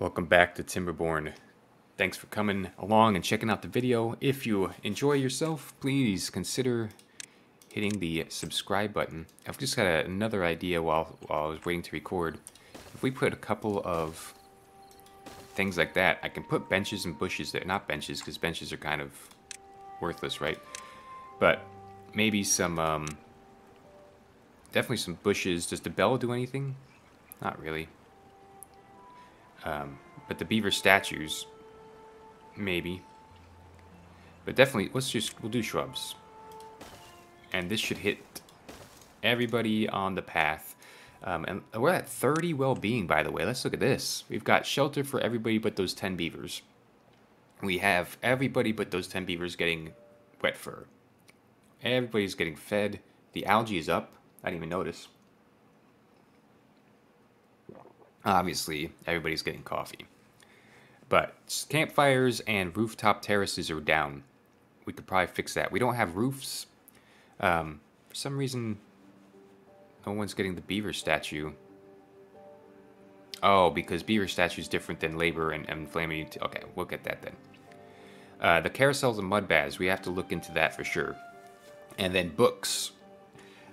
Welcome back to Timberborn. Thanks for coming along and checking out the video. If you enjoy yourself, please consider hitting the subscribe button. I've just got a, another idea while, while I was waiting to record. If we put a couple of things like that, I can put benches and bushes there. Not benches, because benches are kind of worthless, right? But maybe some, um, definitely some bushes. Does the bell do anything? Not really. Um, but the beaver statues, maybe. But definitely, let's just, we'll do shrubs. And this should hit everybody on the path. Um, and we're at 30 well-being, by the way. Let's look at this. We've got shelter for everybody but those 10 beavers. We have everybody but those 10 beavers getting wet fur. Everybody's getting fed. The algae is up. I didn't even notice. Obviously, everybody's getting coffee. But campfires and rooftop terraces are down. We could probably fix that. We don't have roofs. Um, for some reason, no one's getting the beaver statue. Oh, because beaver statue is different than labor and, and flaming. Okay, we'll get that then. Uh, the carousels and mud baths, we have to look into that for sure. And then books.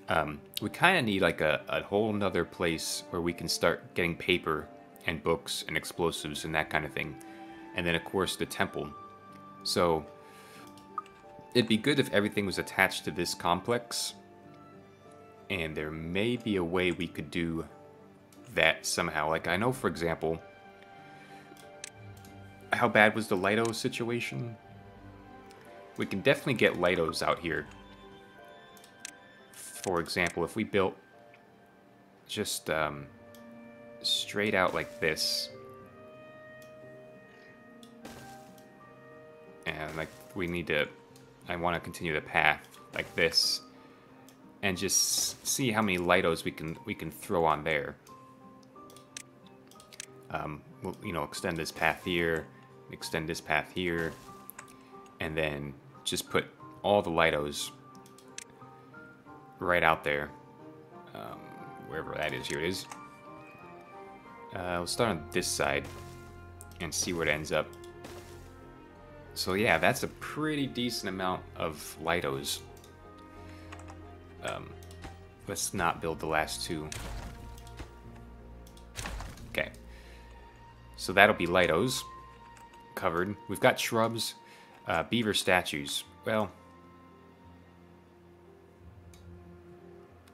Um, we kind of need like a, a whole nother place where we can start getting paper and books and explosives and that kind of thing. And then, of course, the temple. So, it'd be good if everything was attached to this complex. And there may be a way we could do that somehow. Like, I know, for example, how bad was the Lido situation? We can definitely get Lidos out here for example, if we built just um, straight out like this, and like we need to, I want to continue the path like this, and just see how many Lidos we can we can throw on there. Um, we'll, you know, extend this path here, extend this path here, and then just put all the Lidos right out there. Um, wherever that is. Here it is. Uh, we'll start on this side and see where it ends up. So yeah, that's a pretty decent amount of Lidos. Um, let's not build the last two. Okay. So that'll be Lidos covered. We've got shrubs, uh, beaver statues. Well,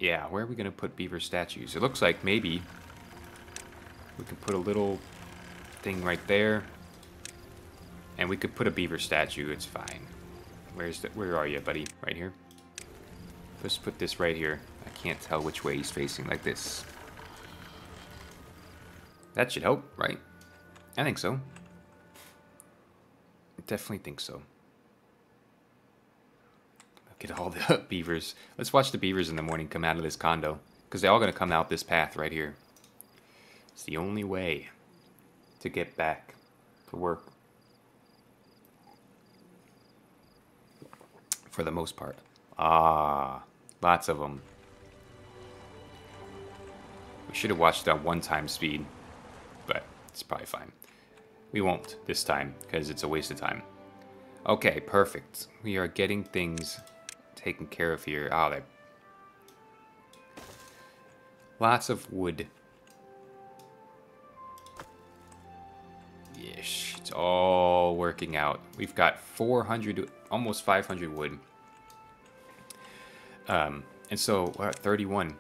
Yeah, where are we going to put beaver statues? It looks like maybe we can put a little thing right there. And we could put a beaver statue, it's fine. Where's the, where are you, buddy? Right here? Let's put this right here. I can't tell which way he's facing, like this. That should help, right? I think so. Definitely think so. Get all the beavers. Let's watch the beavers in the morning come out of this condo. Because they're all going to come out this path right here. It's the only way to get back to work. For the most part. Ah, lots of them. We should have watched it on one-time speed. But it's probably fine. We won't this time, because it's a waste of time. Okay, perfect. We are getting things taken care of here. Oh, they Lots of wood. Yes, it's all working out. We've got 400, almost 500 wood. Um, and so we're at 31.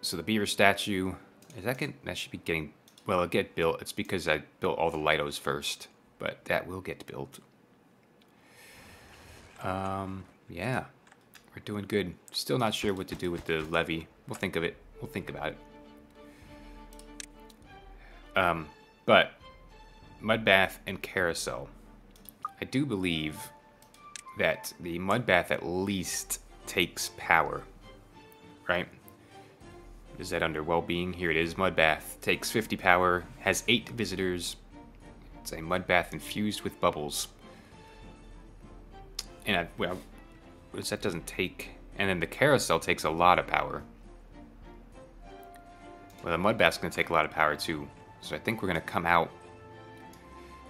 So the beaver statue, is that get, that should be getting, well, it'll get built. It's because I built all the Lidos first, but that will get built. Um, yeah, we're doing good. Still not sure what to do with the levee. We'll think of it. We'll think about it. Um, but mud bath and carousel. I do believe that the mud bath at least takes power, right? Is that under well-being? Here it is. Mud bath takes 50 power, has eight visitors. It's a mud bath infused with bubbles and I, well, that doesn't take, and then the carousel takes a lot of power. Well, the mud bath's gonna take a lot of power too. So I think we're going to come out...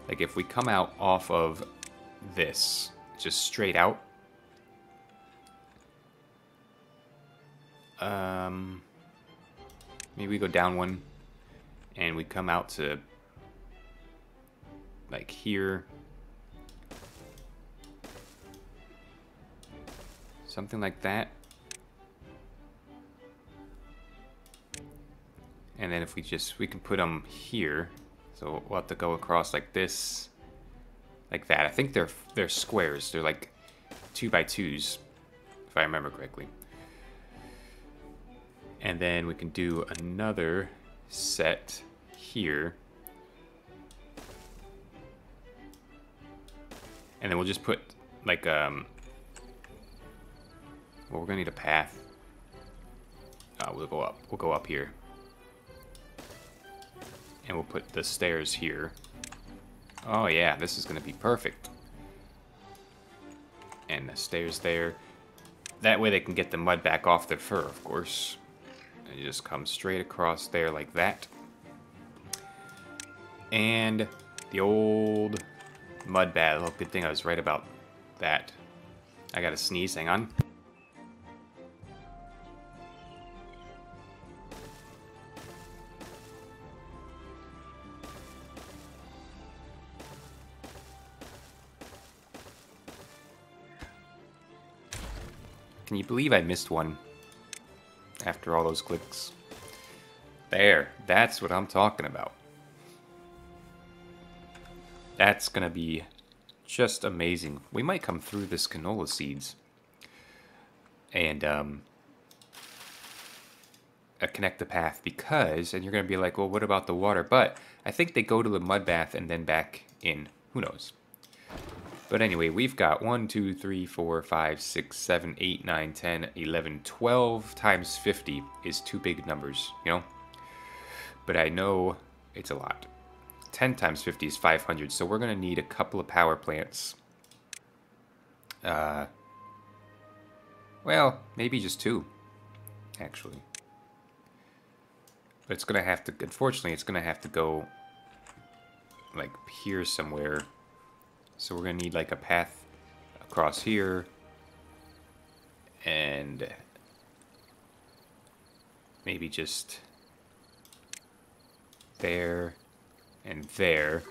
Like, if we come out off of this, just straight out... Um... Maybe we go down one, and we come out to... Like, here... Something like that. And then if we just, we can put them here. So we'll have to go across like this, like that. I think they're they're squares. They're like two by twos, if I remember correctly. And then we can do another set here. And then we'll just put like um well, we're gonna need a path. Uh, we'll go up. We'll go up here. And we'll put the stairs here. Oh yeah, this is gonna be perfect. And the stairs there. That way they can get the mud back off their fur, of course. And you just come straight across there like that. And the old mud bath. Oh, good thing I was right about that. I got a sneeze, hang on. Can you believe I missed one after all those clicks? There, that's what I'm talking about. That's gonna be just amazing. We might come through this canola seeds and um, uh, connect the path because, and you're gonna be like, well, what about the water? But I think they go to the mud bath and then back in. Who knows? But anyway, we've got 1, 2, 3, 4, 5, 6, 7, 8, 9, 10, 11, 12 times 50 is two big numbers, you know? But I know it's a lot. 10 times 50 is 500, so we're going to need a couple of power plants. Uh, well, maybe just two, actually. But it's going to have to, unfortunately, it's going to have to go like here somewhere so we're going to need like a path across here. And maybe just there and there.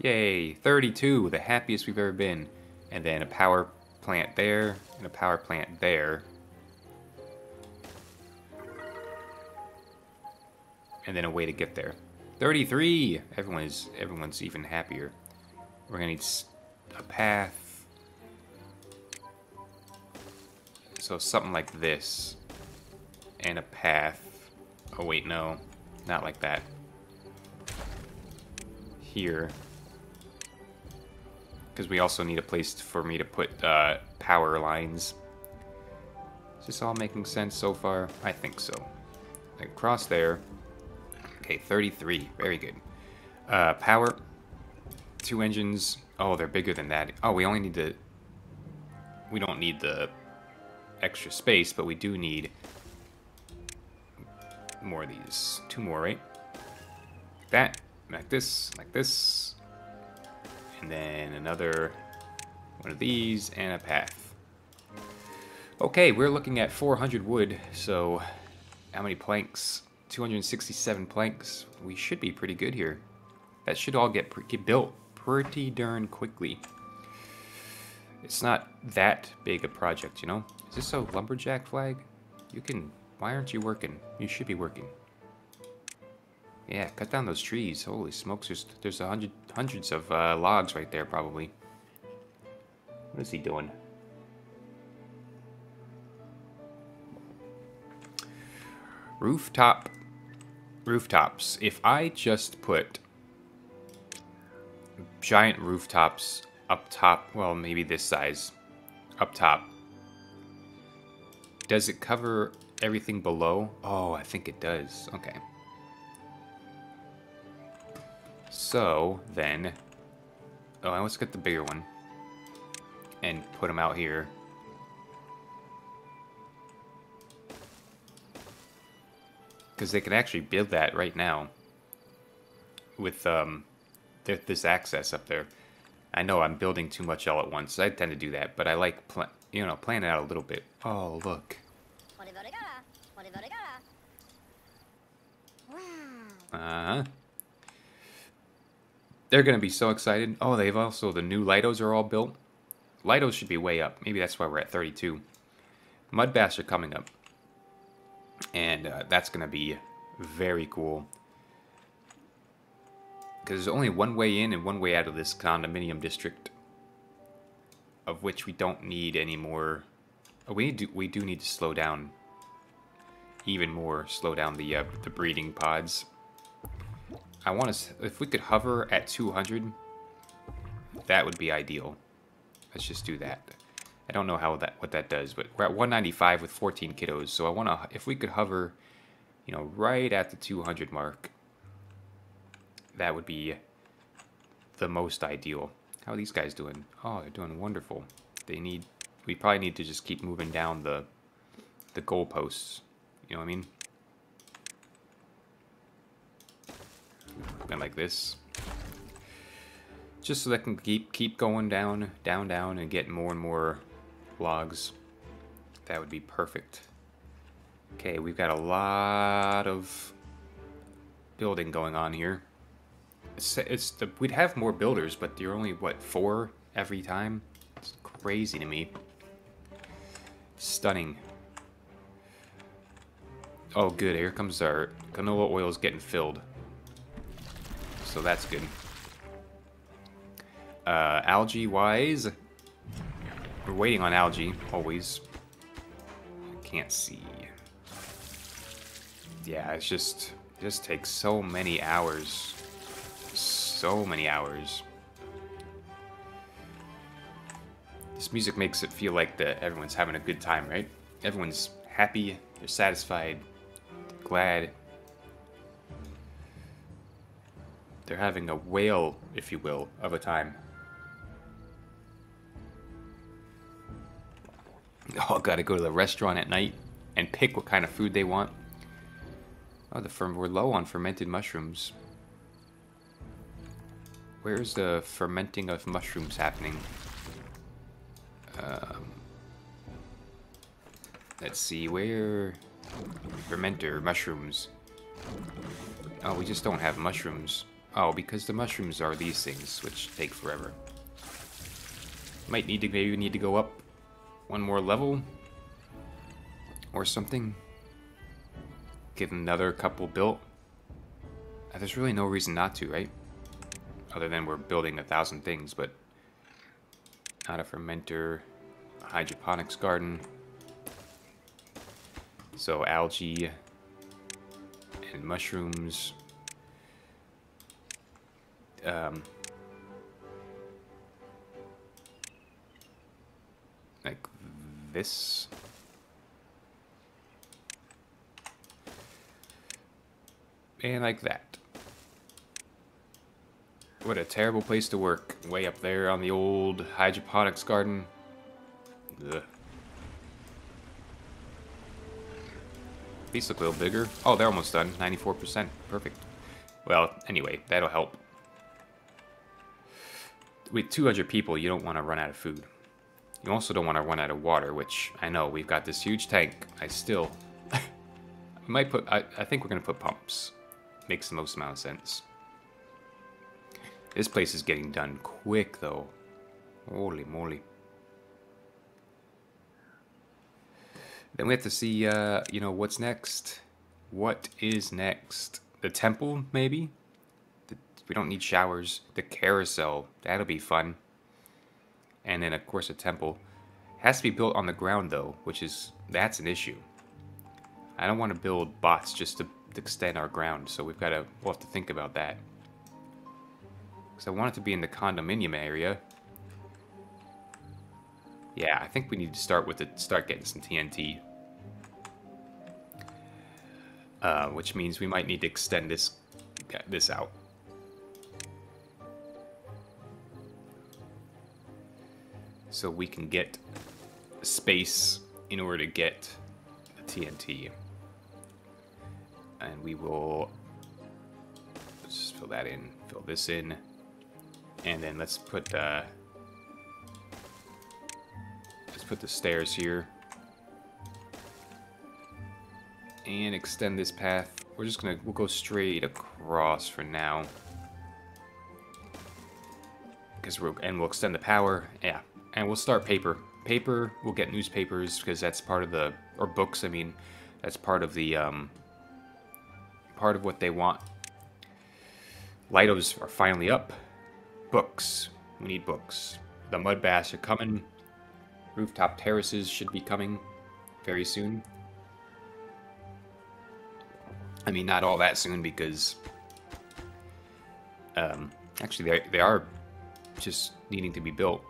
Yay, 32, the happiest we've ever been. And then a power plant there and a power plant there. And then a way to get there. 33! Everyone is everyone's even happier. We're gonna need a path. So something like this. And a path. Oh wait, no. Not like that. Here. Because we also need a place for me to put uh, power lines. Is this all making sense so far? I think so. Like cross there. Okay, 33. Very good. Uh, power two engines. Oh, they're bigger than that. Oh, we only need the... We don't need the extra space, but we do need more of these. Two more, right? Like that, like this, like this. And then another one of these, and a path. Okay, we're looking at 400 wood, so how many planks? 267 planks. We should be pretty good here. That should all get, get built pretty darn quickly. It's not that big a project, you know? Is this a lumberjack flag? You can... Why aren't you working? You should be working. Yeah, cut down those trees. Holy smokes, there's, there's a hundred, hundreds of uh, logs right there, probably. What is he doing? Rooftop. Rooftops. If I just put giant rooftops up top. Well, maybe this size. Up top. Does it cover everything below? Oh, I think it does. Okay. So, then... Oh, I let's get the bigger one. And put them out here. Because they can actually build that right now. with um, th- this access up there. I know I'm building too much all at once. I tend to do that, but I like, you know, planning out a little bit. Oh, look. Uh-huh. They're going to be so excited. Oh, they've also, the new Lidos are all built. Lidos should be way up. Maybe that's why we're at 32. Mud Baths are coming up. And uh, that's going to be very cool. Because there's only one way in and one way out of this condominium district. Of which we don't need any more. Oh, we, to, we do need to slow down. Even more. Slow down the, uh, the breeding pods. I want to... If we could hover at 200, that would be ideal. Let's just do that. I don't know how that what that does, but we're at 195 with 14 kiddos, so I want to... If we could hover, you know, right at the 200 mark, that would be the most ideal. How are these guys doing? Oh, they're doing wonderful. They need... We probably need to just keep moving down the the goalposts. You know what I mean? and like this. Just so that can keep keep going down, down, down, and get more and more logs. That would be perfect. Okay, we've got a lot of building going on here. It's, it's the, we'd have more builders, but you're only what four every time. It's crazy to me. Stunning. Oh, good. Here comes our canola oil is getting filled so that's good. Uh, algae-wise, we're waiting on algae, always. I can't see. Yeah, it's just, it just takes so many hours. So many hours. This music makes it feel like that everyone's having a good time, right? Everyone's happy, they're satisfied, glad, They're having a whale, if you will, of a time. Oh, gotta go to the restaurant at night and pick what kind of food they want. Oh, the firm we're low on fermented mushrooms. Where's the fermenting of mushrooms happening? Um, let's see, where... Fermenter, mushrooms. Oh, we just don't have mushrooms. Oh, because the mushrooms are these things, which take forever. Might need to maybe need to go up one more level or something. Get another couple built. Uh, there's really no reason not to, right? Other than we're building a thousand things, but not a fermenter, a hydroponics garden. So algae and mushrooms um, like this. And like that. What a terrible place to work. Way up there on the old hydroponics garden. Ugh. These look a little bigger. Oh, they're almost done. 94%. Perfect. Well, anyway, that'll help with 200 people, you don't want to run out of food. You also don't want to run out of water, which I know we've got this huge tank. I still might put. I, I think we're gonna put pumps. Makes the most amount of sense. This place is getting done quick, though. Holy moly. Then we have to see, uh, you know, what's next. What is next? The temple, maybe? We don't need showers. The carousel, that'll be fun. And then, of course, a temple. Has to be built on the ground, though, which is, that's an issue. I don't want to build bots just to, to extend our ground, so we've got to, we'll have to think about that. Because I want it to be in the condominium area. Yeah, I think we need to start with it, start getting some TNT. Uh, which means we might need to extend this this out. so we can get space in order to get the TNT. And we will just fill that in. Fill this in. And then let's put, uh, let's put the stairs here. And extend this path. We're just gonna, we'll go straight across for now. Because we'll and we'll extend the power, yeah. And we'll start paper. Paper, we'll get newspapers, because that's part of the, or books, I mean, that's part of the, um, part of what they want. Lidos are finally up. Books. We need books. The mud baths are coming. Rooftop terraces should be coming very soon. I mean, not all that soon because... Um, actually, they, they are just needing to be built.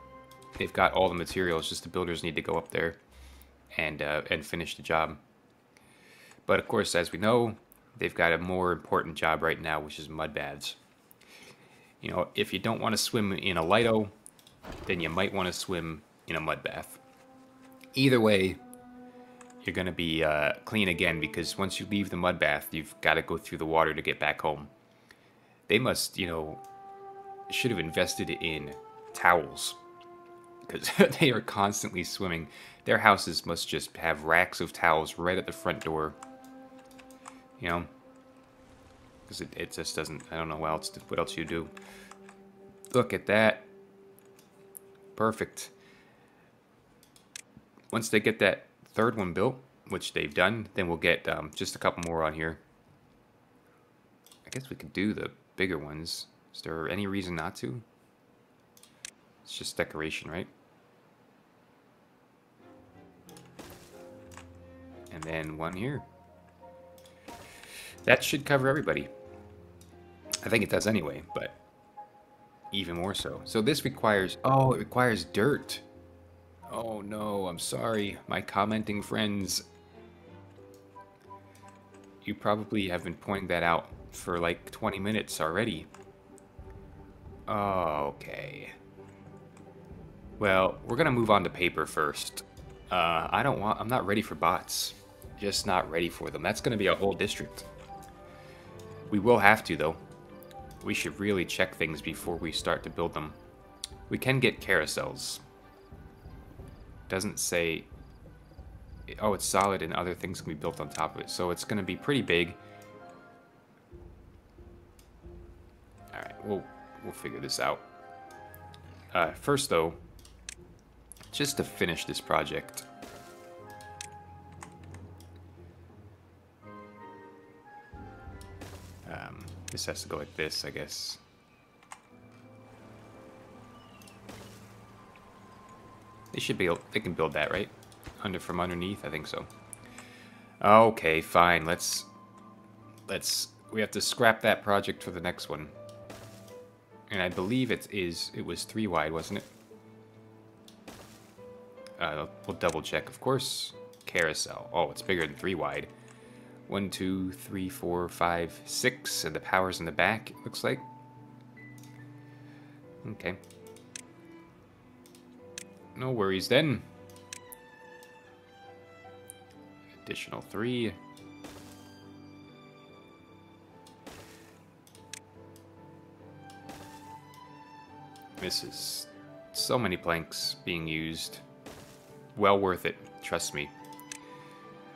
They've got all the materials, just the builders need to go up there and, uh, and finish the job. But of course, as we know, they've got a more important job right now, which is mud baths. You know, if you don't want to swim in a Lido, then you might want to swim in a mud bath. Either way, you're going to be uh, clean again because once you leave the mud bath, you've got to go through the water to get back home. They must, you know, should have invested in towels because they are constantly swimming. Their houses must just have racks of towels right at the front door. You know, because it, it just doesn't, I don't know what else, what else you do. Look at that. Perfect. Once they get that third one built, which they've done, then we'll get um, just a couple more on here. I guess we could do the bigger ones. Is there any reason not to? It's just decoration, right? And then one here. That should cover everybody. I think it does anyway, but even more so. So this requires, oh, it requires dirt. Oh no, I'm sorry, my commenting friends. You probably have been pointing that out for like 20 minutes already. Okay. Well, we're gonna move on to paper first. Uh, I don't want, I'm not ready for bots. Just not ready for them. That's gonna be a whole district. We will have to, though. We should really check things before we start to build them. We can get carousels. Doesn't say... Oh, it's solid and other things can be built on top of it. So it's going to be pretty big. Alright, we'll, we'll figure this out. Uh, first, though, just to finish this project, This has to go like this, I guess. They should be able, they can build that, right? Under from underneath, I think so. Okay, fine. Let's let's we have to scrap that project for the next one. And I believe it is it was three wide, wasn't it? Uh, we'll double check, of course. Carousel. Oh, it's bigger than three wide. One, two, three, four, five, six, and the power's in the back, looks like. Okay. No worries then. Additional three. This is so many planks being used. Well worth it, trust me.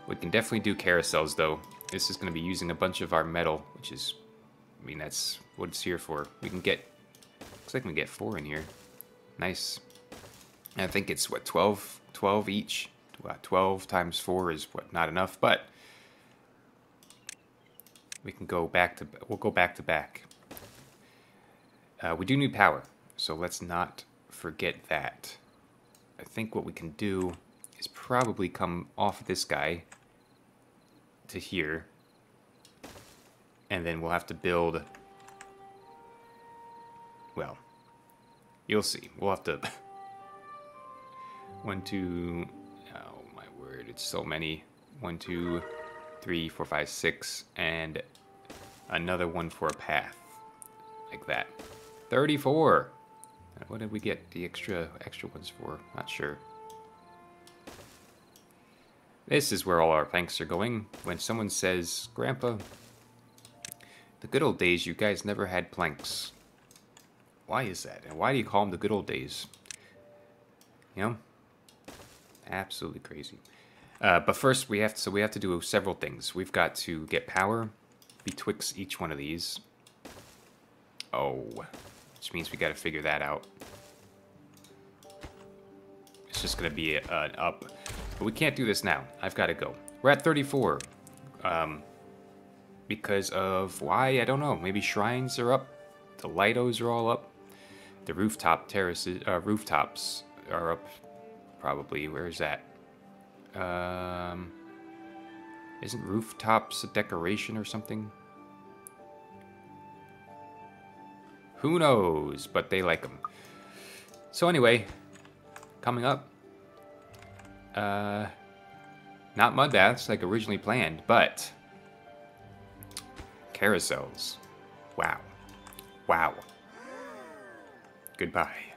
We can definitely do carousels, though. This is going to be using a bunch of our metal, which is... I mean, that's what it's here for. We can get... Looks like we can get four in here. Nice. I think it's, what, 12, 12 each? 12 times 4 is, what, not enough, but... We can go back to... We'll go back to back. Uh, we do need power, so let's not forget that. I think what we can do is probably come off this guy to here. And then we'll have to build... Well, you'll see. We'll have to... One, two... Oh, my word. It's so many. One, two, three, four, five, six. And another one for a path. Like that. 34! What did we get the extra extra ones for? Not sure. This is where all our planks are going. When someone says, Grandpa, The good old days, you guys never had planks. Why is that? And why do you call them the good old days? You know? Absolutely crazy. Uh, but first, we have to, so we have to do several things. We've got to get power betwixt each one of these. Oh, which means we got to figure that out. It's just going to be an up. But we can't do this now. I've got to go. We're at 34. Um, because of why? I don't know. Maybe shrines are up. The Lidos are all up. The rooftop terraces, uh, rooftops are up. Probably. Where is that? Um, isn't rooftops a decoration or something? Who knows? But they like them. So anyway, coming up. Uh, not mud baths like originally planned, but carousels. Wow. Wow. Goodbye.